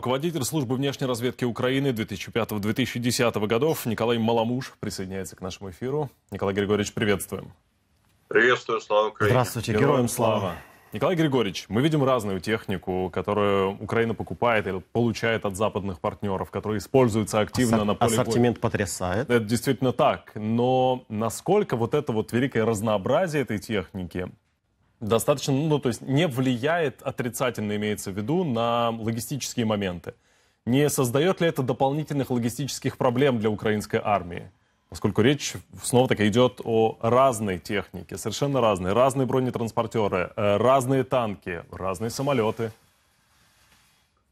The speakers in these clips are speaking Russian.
Руководитель службы внешней разведки Украины 2005-2010 годов Николай Маламуш присоединяется к нашему эфиру. Николай Григорьевич, приветствуем. Приветствую, слава Украине. Здравствуйте, героям, героям слава. Николай Григорьевич, мы видим разную технику, которую Украина покупает или получает от западных партнеров, которая используется активно Ассор- на поле Ассортимент боя. потрясает. Это действительно так. Но насколько вот это вот великое разнообразие этой техники достаточно, ну, то есть не влияет отрицательно, имеется в виду, на логистические моменты. Не создает ли это дополнительных логистических проблем для украинской армии? Поскольку речь снова-таки идет о разной технике, совершенно разной. Разные бронетранспортеры, э, разные танки, разные самолеты.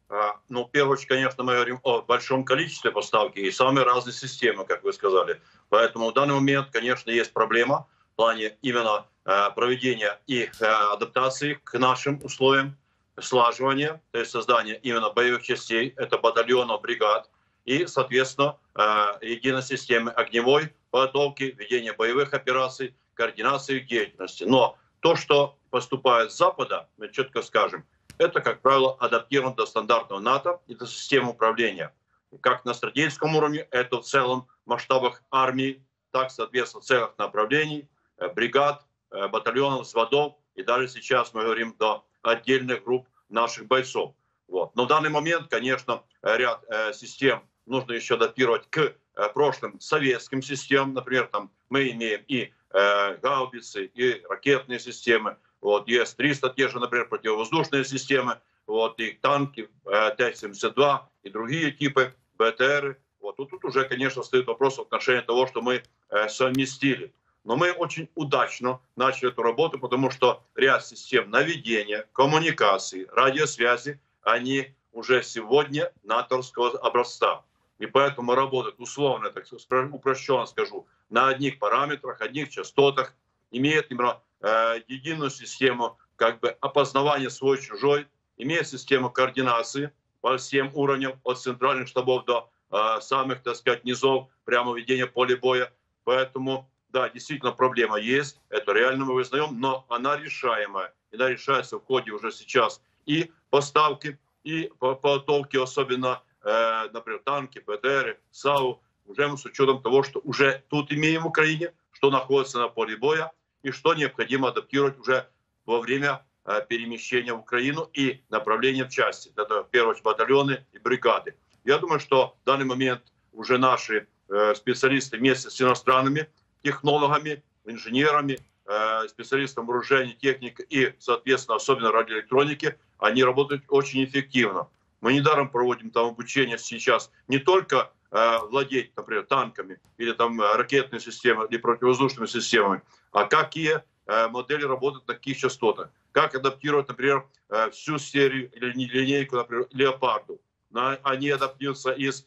А, ну, в первую очередь, конечно, мы говорим о большом количестве поставки и самые разные системы, как вы сказали. Поэтому в данный момент, конечно, есть проблема в плане именно Э, проведения и э, адаптации к нашим условиям, слаживания, то есть создания именно боевых частей, это батальонов, бригад, и, соответственно, э, единой системы огневой подготовки, ведения боевых операций, координации деятельности. Но то, что поступает с Запада, мы четко скажем, это, как правило, адаптировано до стандартного НАТО и до системы управления. Как на стратегическом уровне, это в целом масштабах армии, так, соответственно, целых направлений, бригад, Э, батальонов, взводов, и даже сейчас мы говорим до отдельных групп наших бойцов. Вот. Но в данный момент, конечно, ряд э, систем нужно еще адаптировать к э, прошлым советским системам. Например, там мы имеем и э, гаубицы, и ракетные системы, вот, ЕС-300, те же, например, противовоздушные системы, вот, и танки э, Т-72, и другие типы БТР. Вот. Тут, тут уже, конечно, стоит вопрос в отношении того, что мы э, совместили. Но мы очень удачно начали эту работу, потому что ряд систем наведения, коммуникации, радиосвязи, они уже сегодня натовского образца. И поэтому работают условно, так упрощенно скажу, на одних параметрах, одних частотах, имеет именно э, единую систему как бы опознавания свой-чужой, имеет систему координации по всем уровням, от центральных штабов до э, самых, так сказать, низов, прямо ведения поля боя. Поэтому да, действительно проблема есть, это реально мы вызнаем, но она решаемая. Она решается в ходе уже сейчас и поставки, и подготовки, особенно, э, например, танки, БТР, САУ, уже с учетом того, что уже тут имеем в Украине, что находится на поле боя, и что необходимо адаптировать уже во время э, перемещения в Украину и направления в части. Это, в батальоны и бригады. Я думаю, что в данный момент уже наши э, специалисты вместе с иностранными технологами, инженерами, э, специалистами вооружения, техники и, соответственно, особенно радиоэлектроники, они работают очень эффективно. Мы недаром проводим там обучение сейчас не только э, владеть, например, танками или там э, ракетной системой или противовоздушными системами, а какие модели работают на каких частотах. Как адаптировать, например, всю серию или линейку, например, леопарду. Они адаптируются из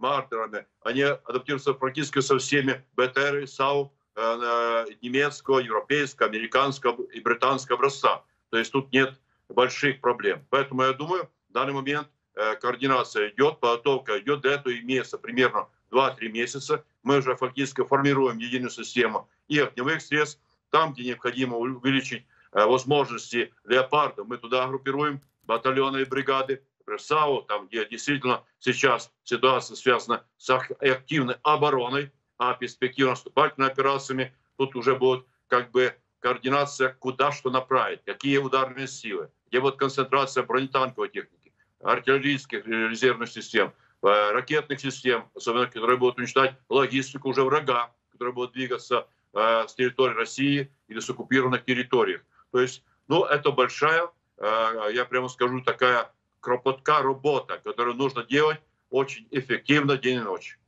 мартерами. Они адаптируются практически со всеми БТР, САУ э, немецкого, европейского, американского и британского образца. То есть тут нет больших проблем. Поэтому я думаю, в данный момент э, координация идет, подготовка идет. Для этого имеется примерно 2-3 месяца. Мы уже фактически формируем единую систему и огневых средств. Там, где необходимо увеличить э, возможности леопарда, мы туда группируем батальоны и бригады. САУ, там, где действительно сейчас ситуация связана с активной обороной, а перспективно наступательными операциями, тут уже будет как бы координация, куда что направить, какие ударные силы, где будет концентрация бронетанковой техники, артиллерийских резервных систем, э, ракетных систем, особенно которые будут уничтожать логистику уже врага, которые будут двигаться э, с территории России или с оккупированных территориях. То есть, ну, это большая, э, я прямо скажу, такая кропотка работа, которую нужно делать очень эффективно день и ночь.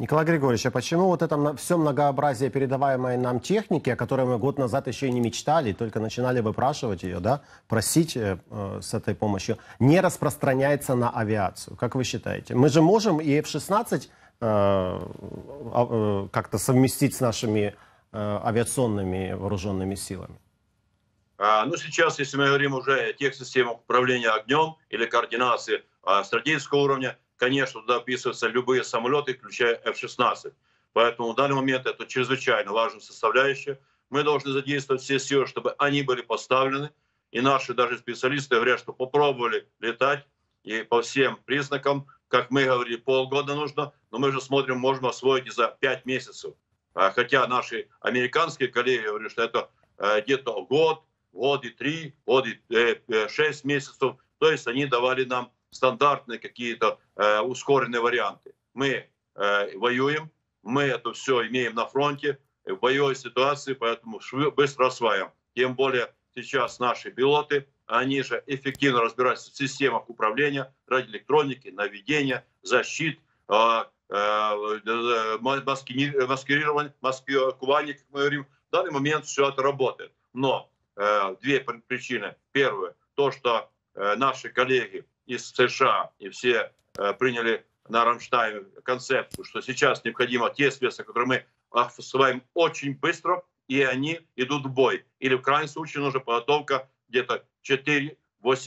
Николай Григорьевич, а почему вот это все многообразие передаваемой нам техники, о которой мы год назад еще и не мечтали, только начинали выпрашивать ее, да, просить э, э с этой помощью, не распространяется на авиацию? Как вы считаете? Мы же можем и F-16 э, э, как-то совместить с нашими э, авиационными вооруженными силами? А, ну, сейчас, если мы говорим уже о тех системах управления огнем или координации а, стратегического уровня, конечно, туда вписываются любые самолеты, включая F-16. Поэтому в данный момент это чрезвычайно важная составляющая. Мы должны задействовать все силы, чтобы они были поставлены. И наши даже специалисты говорят, что попробовали летать и по всем признакам, как мы говорили, полгода нужно, но мы же смотрим, можно освоить и за 5 месяцев. А хотя наши американские коллеги говорят, что это э, где-то год, год и три, год и э, шесть месяцев. То есть они давали нам стандартные какие-то ускоренные варианты. Мы воюем, мы это все имеем на фронте, в боевой ситуации, поэтому быстро осваиваем. Тем более сейчас наши пилоты, они же эффективно разбираются в системах управления, радиоэлектроники, наведения, защит, а, а, маскирование, маскирование, как мы говорим. В данный момент все это работает. Но э, две причины. Первое, то, что э, наши коллеги из США и все э, приняли на Рамштайне концепцию, что сейчас необходимо те средства, которые мы осваиваем очень быстро, и они идут в бой. Или в крайнем случае нужна подготовка где-то 4-8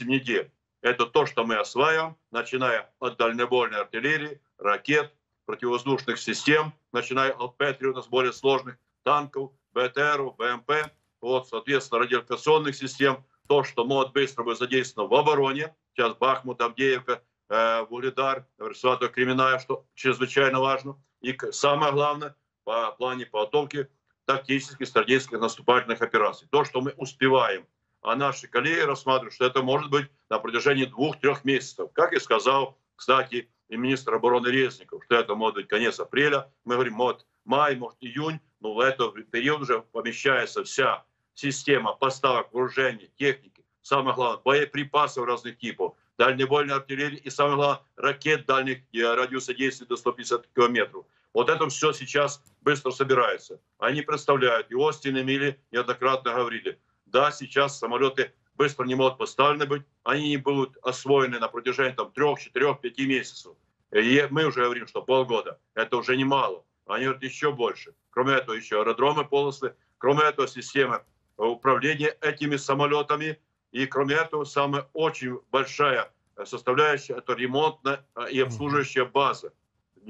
недель. Это то, что мы осваиваем, начиная от дальнобойной артиллерии, ракет, противовоздушных систем, начиная от Патриота с более сложных танков, БТР, БМП, вот, соответственно, радиолокационных систем, то, что может быстро быть задействовано в обороне, сейчас Бахмут, Авдеевка, э, Вугледар, Свято Кременная, что чрезвычайно важно. И самое главное, по плане подготовки тактических, стратегических наступательных операций. То, что мы успеваем. А наши коллеги рассматривают, что это может быть на протяжении двух-трех месяцев. Как и сказал, кстати, и министр обороны Резников, что это может быть конец апреля. Мы говорим, может май, может июнь, но в этот период уже помещается вся система поставок вооружений, техники, самое главное, боеприпасов разных типов, дальнебойной артиллерии и, самое главное, ракет дальних э, радиуса действия до 150 километров. Вот это все сейчас быстро собирается. Они представляют, и Остин и Милли неоднократно говорили, да, сейчас самолеты быстро не могут поставлены быть, они не будут освоены на протяжении там, 3, 4, 5 месяцев. И мы уже говорим, что полгода. Это уже немало. Они говорят еще больше. Кроме этого, еще аэродромы полосы, кроме этого, система управления этими самолетами. И кроме этого, самая очень большая составляющая – это ремонтная и обслуживающая база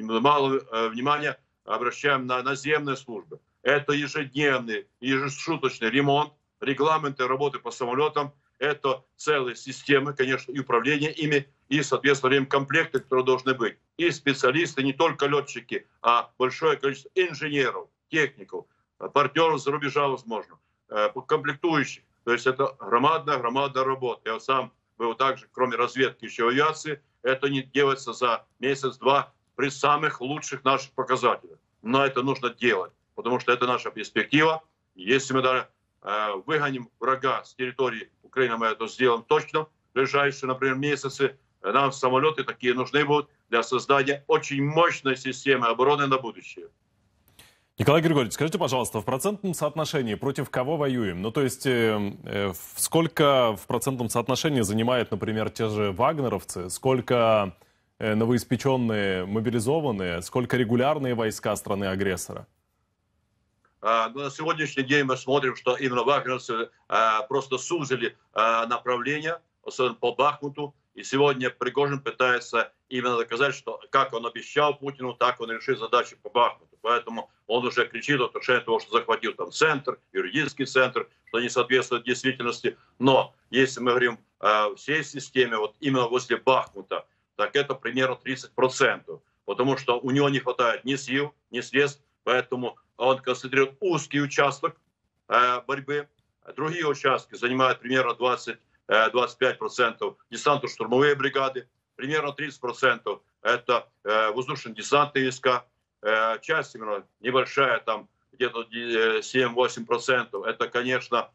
мало э, внимания обращаем на наземные службы. Это ежедневный, ежесуточный ремонт, регламенты работы по самолетам, это целые системы, конечно, и управление ими, и, соответственно, ремкомплекты, которые должны быть. И специалисты, не только летчики, а большое количество инженеров, техников, партнеров за рубежа, возможно, э, комплектующих. То есть это громадная, громадная работа. Я сам был также, кроме разведки, еще авиации. Это не делается за месяц-два, при самых лучших наших показателях. Но это нужно делать, потому что это наша перспектива. Если мы даже э, выгоним врага с территории Украины, мы это сделаем точно. В ближайшие, например, месяцы нам самолеты такие нужны будут для создания очень мощной системы обороны на будущее. Николай Григорьевич, скажите, пожалуйста, в процентном соотношении против кого воюем? Ну, то есть, э, э, сколько в процентном соотношении занимают, например, те же вагнеровцы, сколько Э, новоиспеченные мобилизованные, сколько регулярные войска страны-агрессора? А, ну, на сегодняшний день мы смотрим, что именно вагнерцы а, просто сузили а, направление, особенно по Бахмуту. И сегодня Пригожин пытается именно доказать, что как он обещал Путину, так он решит задачи по Бахмуту. Поэтому он уже кричит о отношении того, что захватил там центр, юридический центр, что не соответствует действительности. Но если мы говорим о всей системе, вот именно возле Бахмута, так это примерно 30%. Потому что у него не хватает ни сил, ни средств, поэтому он концентрирует узкий участок э, борьбы. Другие участки занимают примерно 20 25% э, десантно-штурмовые бригады, примерно 30% это э, воздушно-десантные войска, часть именно небольшая, там где-то 7-8%, это, конечно,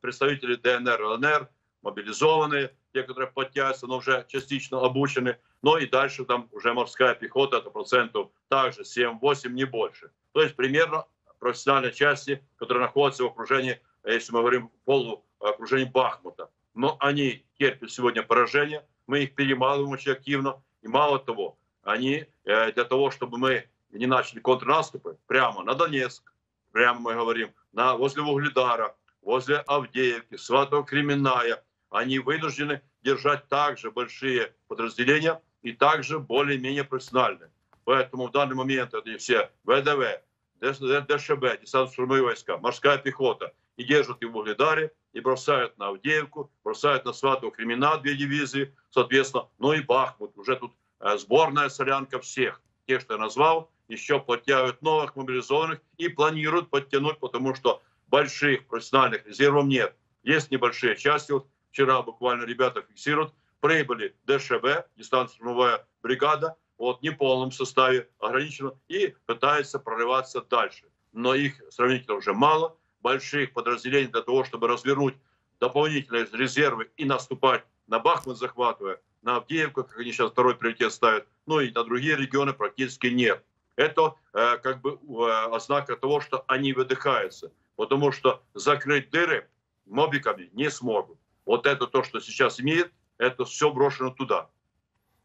представители ДНР, ЛНР, мобилизованные, те, которые подтягиваются, но уже частично обучены. Но и дальше там уже морская пехота, это процентов также 7-8, не больше. То есть примерно профессиональной части, которые находятся в окружении, если мы говорим полу окружении Бахмута. Но они терпят сегодня поражение, мы их перемалываем очень активно. И мало того, они э, для того, чтобы мы не начали контрнаступы прямо на Донецк, прямо мы говорим, на, возле Угледара, возле Авдеевки, Свато-Кременная, они вынуждены держать также большие подразделения и также более-менее профессиональные. Поэтому в данный момент это все ВДВ, ДШБ, десантно-штурмовые войска, морская пехота и держат его в Угледаре, и бросают на Авдеевку, бросают на Сватого Кремена две дивизии, соответственно, ну и Бахмут. Уже тут э, сборная солянка всех. Те, что я назвал, еще подтягивают новых мобилизованных и планируют подтянуть, потому что больших профессиональных резервов нет. Есть небольшие части. Вот вчера буквально ребята фиксируют. Прибыли ДШБ, дистанционная бригада, вот, в неполном составе, ограничено, и пытается прорываться дальше. Но их сравнительно уже мало. Больших подразделений для того, чтобы развернуть дополнительные резервы и наступать на Бахмут, захватывая, на Авдеевку, как они сейчас второй приоритет ставят, ну и на другие регионы практически нет. Это э, как бы э, ознака того, что они выдыхаются, потому что закрыть дыры мобиками не смогут. Вот это то, что сейчас имеет, это все брошено туда.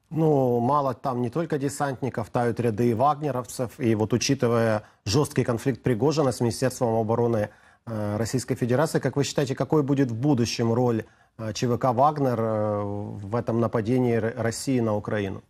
Ну, мало там не только десантников, тают ряды и вагнеровцев. И вот учитывая жесткий конфликт Пригожина с Министерством обороны э, Российской Федерации, как вы считаете, какой будет в будущем роль э, ЧВК «Вагнер» э, в этом нападении России на Украину?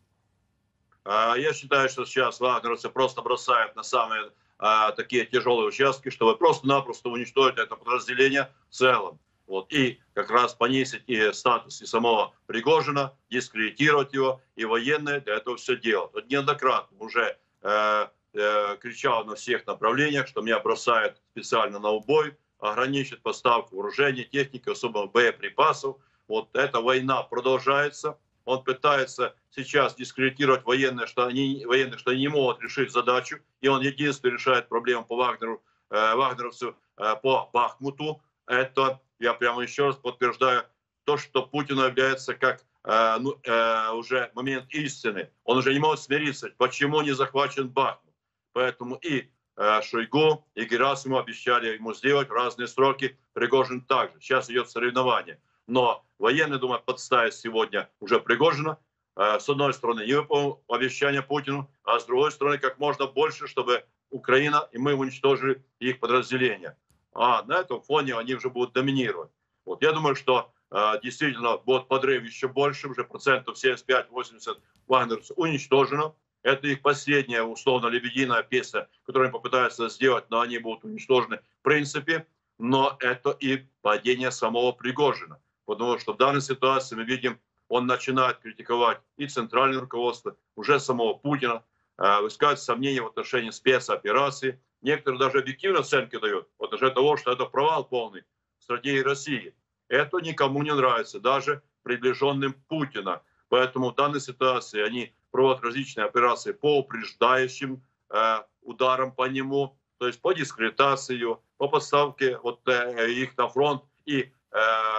А, я считаю, что сейчас вагнеровцы просто бросают на самые а, такие тяжелые участки, чтобы просто-напросто уничтожить это подразделение в целом. Вот, и как раз понизить и статус и самого Пригожина, дискредитировать его, и военные для этого все делают. Вот неоднократно уже э, э, кричал на всех направлениях, что меня бросают специально на убой, ограничит поставку вооружения, техники, особенно боеприпасов. Вот эта война продолжается. Он пытается сейчас дискредитировать военные, что они, военных, что они не могут решить задачу. И он единственный решает проблему по Вагнеру, э, вагнеровцу э, по Бахмуту. Это я прямо еще раз подтверждаю то, что Путин является как э, ну, э, уже момент истины. Он уже не может смириться, почему не захвачен Бахмут. Поэтому и э, Шойгу, и Герасиму обещали ему сделать разные сроки. Пригожин также. Сейчас идет соревнование. Но военные думают подставить сегодня уже Пригожина. Э, с одной стороны, не выполнил обещание Путину, а с другой стороны, как можно больше, чтобы Украина и мы уничтожили их подразделения а на этом фоне они уже будут доминировать. Вот я думаю, что э, действительно будет подрыв еще больше, уже процентов 75-80 вагнеровцев уничтожено. Это их последняя, условно, лебединая песня, которую они попытаются сделать, но они будут уничтожены в принципе. Но это и падение самого Пригожина. Потому что в данной ситуации мы видим, он начинает критиковать и центральное руководство, уже самого Путина, э, высказывать сомнения в отношении спецоперации, Некоторые даже объективно оценки дают, вот даже того, что это провал полный стратегии России. Это никому не нравится, даже приближенным Путина. Поэтому в данной ситуации они проводят различные операции по упреждающим э, ударам по нему, то есть по дискредитации, по поставке вот, э, их на фронт и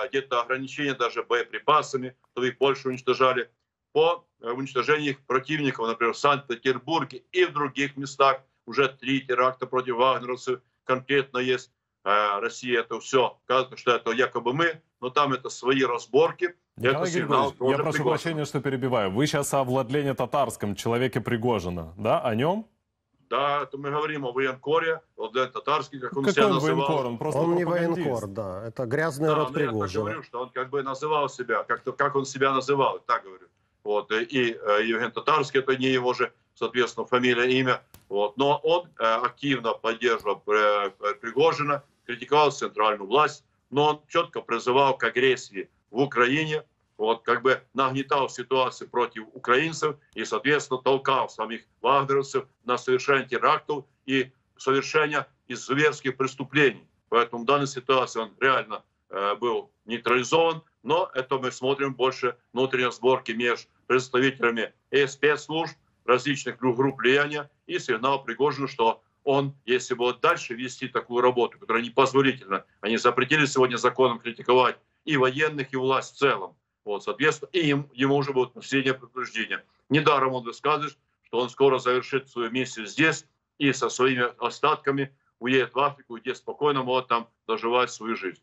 где-то ограничения даже боеприпасами, чтобы их больше уничтожали, по э, уничтожению их противников, например, в Санкт-Петербурге и в других местах уже три теракта против вагнеровцев конкретно есть. А Россия это все, кажется, что это якобы мы, но там это свои разборки. Николай это сигнал я прошу прощения, что перебиваю. Вы сейчас о Владлене Татарском, человеке Пригожина, да, о нем? Да, это мы говорим о военкоре, Владлен Татарский, как он Какой себя называл. Военкор? Он, просто он не военкор, да, это грязный да, род Пригожина. Я говорю, что он как бы называл себя, как, как он себя называл, так говорю. Вот, и, и э, Евген Татарский, это не его же соответственно, фамилия, имя. Вот. Но он э, активно поддерживал э, Пригожина, критиковал центральную власть, но он четко призывал к агрессии в Украине, вот, как бы нагнетал ситуацию против украинцев и, соответственно, толкал самих вагнеровцев на совершение терактов и совершение изуверских преступлений. Поэтому в данной ситуации он реально э, был нейтрализован, но это мы смотрим больше внутренней сборки между представителями и спецслужб, различных групп влияния и сигнал Пригожину, что он, если будет дальше вести такую работу, которая непозволительна, они запретили сегодня законом критиковать и военных, и власть в целом. Вот, соответственно, и им, ему уже будет население предупреждения. Недаром он высказывает, что он скоро завершит свою миссию здесь и со своими остатками уедет в Африку, где спокойно может там доживать свою жизнь.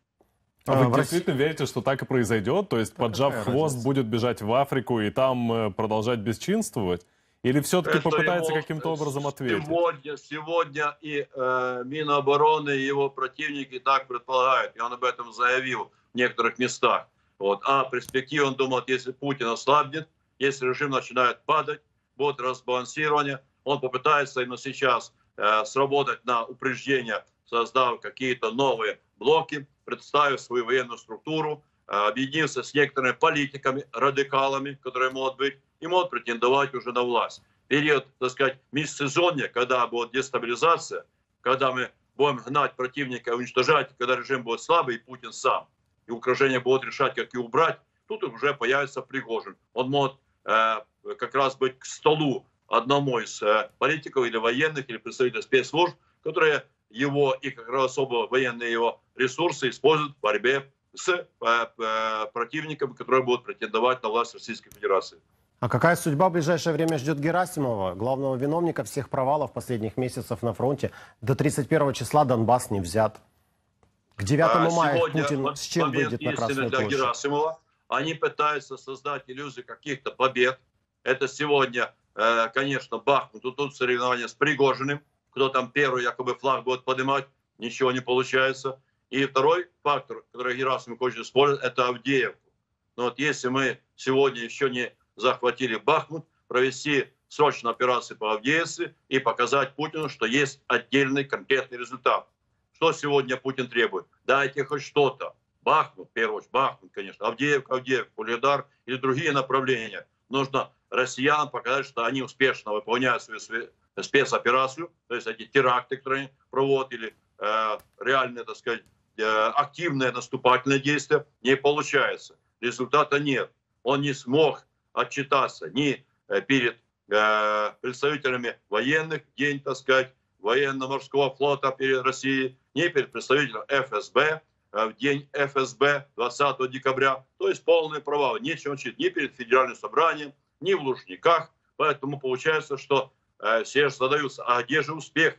А, а вы действительно верите, что так и произойдет? То есть, так поджав хвост, разница? будет бежать в Африку и там э, продолжать бесчинствовать? Или все-таки попытается каким-то образом ответить? Сегодня, сегодня и э, Минобороны, и его противники так предполагают. И он об этом заявил в некоторых местах. Вот. А перспективе он думает, если Путин ослабнет, если режим начинает падать, будет разбалансирование, он попытается именно сейчас э, сработать на упреждение, создав какие-то новые блоке, представив свою военную структуру, э, объединился с некоторыми политиками, радикалами, которые могут быть, и могут претендовать уже на власть. Период, так сказать, межсезонья, когда будет дестабилизация, когда мы будем гнать противника, уничтожать, когда режим будет слабый, и Путин сам, и Украина будут решать, как его убрать, тут уже появится Пригожин. Он может э, как раз быть к столу одному из э, политиков или военных, или представителей спецслужб, которые его и как раз особо военные его ресурсы используют в борьбе с э, э, противниками, которые будут претендовать на власть Российской Федерации. А какая судьба в ближайшее время ждет Герасимова, главного виновника всех провалов последних месяцев на фронте? До 31 числа Донбасс не взят. К 9 А мая сегодня Путин с чем выйдет на Красную для площадь? Герасимова. Они пытаются создать иллюзию каких-то побед. Это сегодня, э, конечно, Бахмут. Тут, тут соревнования с Пригожиным. Кто там первый якобы флаг будет поднимать, ничего не получается. И второй фактор, который Герасимов хочет использовать, это Авдеевку. Но вот если мы сегодня еще не захватили Бахмут, провести срочно операцию по Авдеевке и показать Путину, что есть отдельный конкретный результат. Что сегодня Путин требует? Дайте хоть что-то. Бахмут, в первую очередь, Бахмут, конечно, Авдеевка, Авдеевка, Улидар или другие направления. Нужно россиянам показать, что они успешно выполняют свою спецоперацию, то есть эти теракты, которые они проводят, или э, реальные, так сказать, э, активные наступательные действия, не получается. Результата нет. Он не смог отчитаться ни э, перед э, представителями военных, день, так сказать, военно-морского флота перед Россией, ни перед представителем ФСБ, э, в день ФСБ 20 декабря. То есть полный провал. Нечего учить ни перед федеральным собранием, ни в Лужниках. Поэтому получается, что э, все же задаются, а где же успех?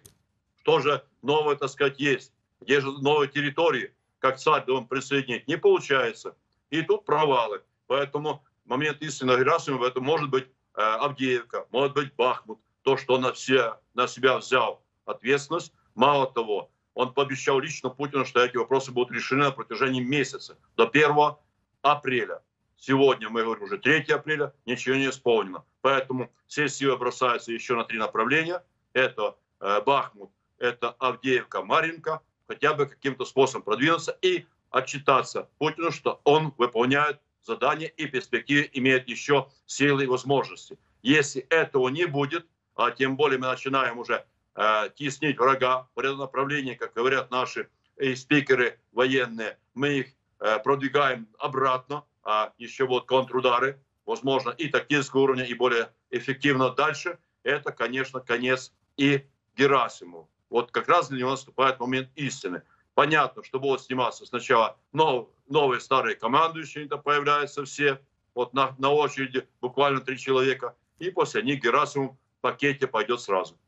Что же новое, так сказать, есть? Где же новые территории, как царь дом присоединить? Не получается. И тут провалы. Поэтому момент истины Герасимова, это может быть э, Авдеевка, может быть Бахмут. То, что он на, все, на себя взял ответственность. Мало того, он пообещал лично Путину, что эти вопросы будут решены на протяжении месяца, до 1 апреля. Сегодня, мы говорим уже 3 апреля, ничего не исполнено. Поэтому все силы бросаются еще на три направления. Это э, Бахмут, это Авдеевка, Маринка. Хотя бы каким-то способом продвинуться и отчитаться Путину, что он выполняет задание и в перспективе имеет еще силы и возможности. Если этого не будет, а тем более мы начинаем уже э, теснить врага в этом направлении, как говорят наши и спикеры военные, мы их э, продвигаем обратно, а еще вот контрудары, возможно, и тактического уровня, и более эффективно дальше, это, конечно, конец и Герасиму. Вот как раз для него наступает момент истины. Понятно, что будут сниматься сначала нов, новые старые командующие, это появляются все, вот на, на очереди буквально три человека, и после них Герасимов в пакете пойдет сразу.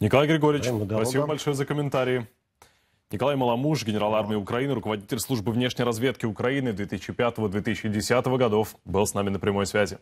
Николай Григорьевич, спасибо большое за комментарии. Николай Маламуш, генерал армии Украины, руководитель службы внешней разведки Украины 2005-2010 годов, был с нами на прямой связи.